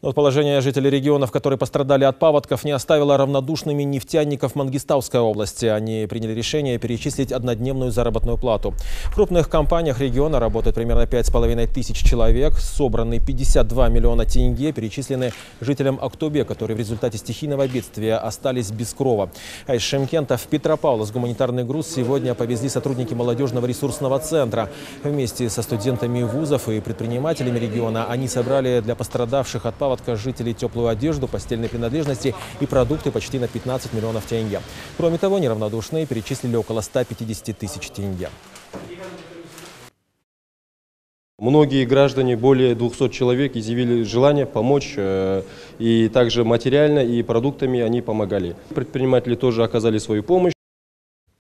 Но положение жителей регионов, которые пострадали от паводков, не оставило равнодушными нефтяников Мангистауской области. Они приняли решение перечислить однодневную заработную плату. В крупных компаниях региона работает примерно 5,5 тысяч человек. Собраны 52 миллиона тенге, перечислены жителям Актобе, которые в результате стихийного бедствия остались без крова. А из Шемкента в Петропавловск гуманитарный груз сегодня повезли сотрудники молодежного ресурсного центра. Вместе со студентами вузов и предпринимателями региона они собрали для пострадавших от паводка паводка жителей теплую одежду, постельные принадлежности и продукты почти на 15 миллионов тенге. Кроме того, неравнодушные перечислили около 150 тысяч тенге. Многие граждане, более 200 человек, изъявили желание помочь, э, и также материально, и продуктами они помогали. Предприниматели тоже оказали свою помощь.